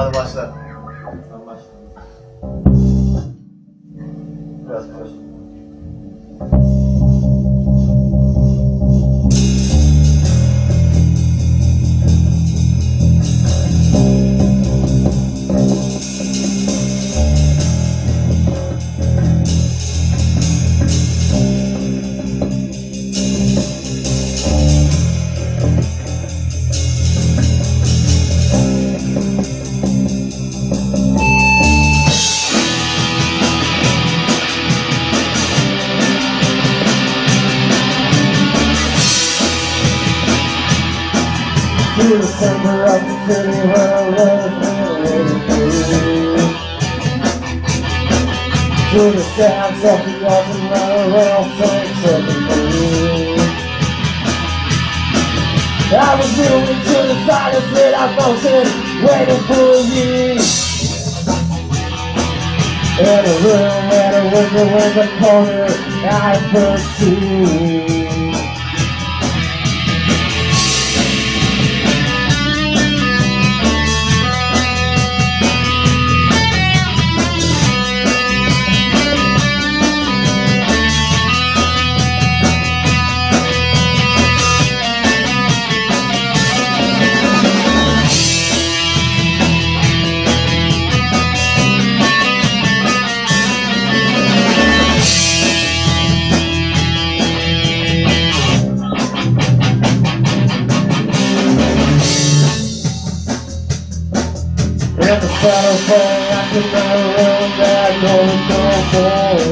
Hadi başla. Sen başla. Biraz koş. To the center of the city where I was waiting for you. To the sounds of the open rail tanks open for you. I was moving to the silence without motion, waiting for you. In a room at a window in the corner, I put In the battle phone, I can run that no more.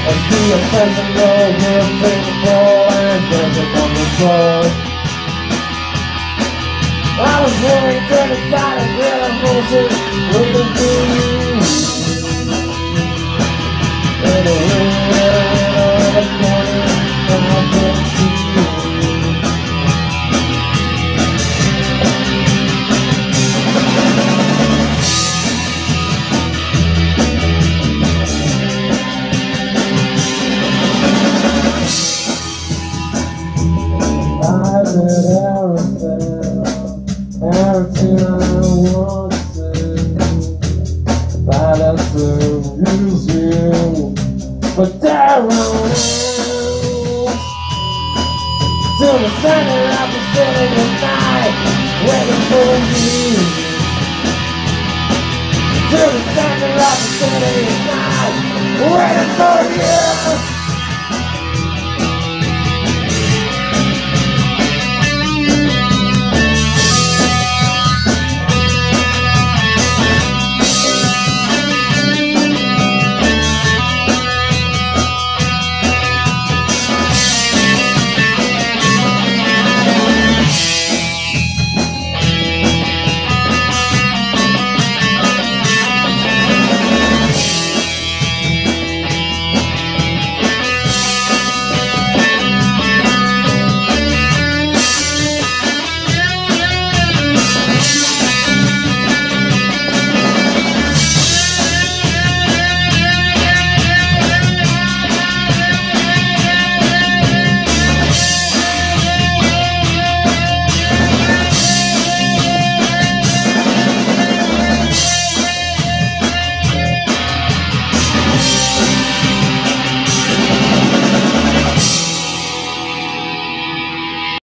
I see a person go here, faithful and dancing on the floor. I was to the side of real emotion, looking for you. But there else. To the center of the city tonight, waiting for you. To the center of the city tonight, waiting for you.